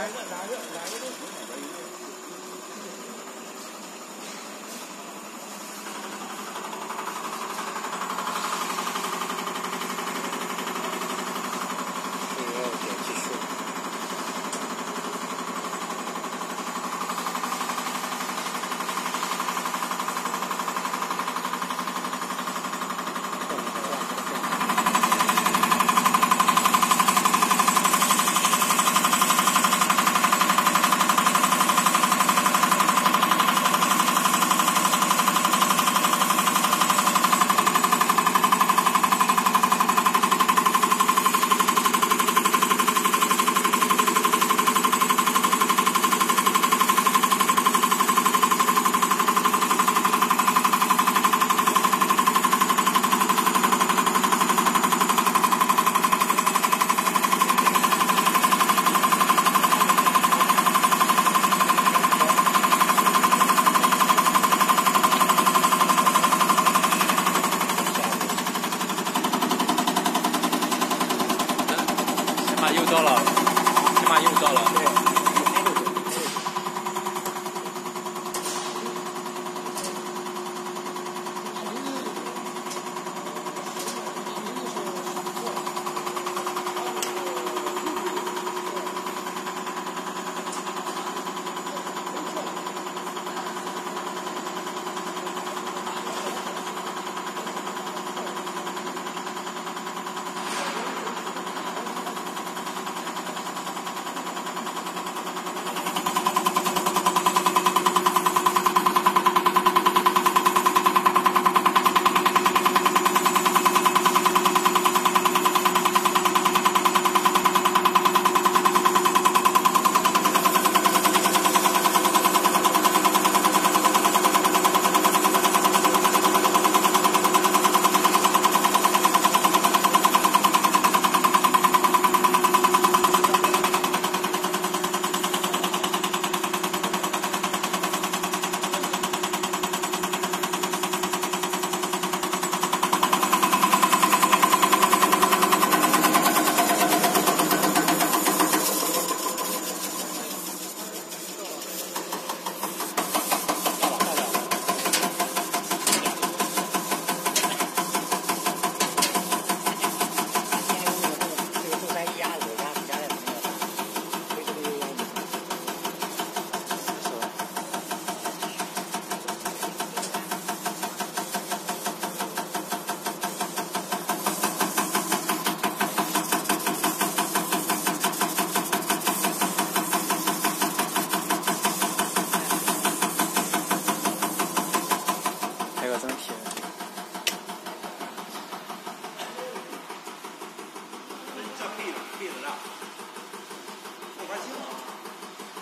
哪个哪个，哪个都行。又到了。对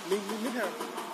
没没没拍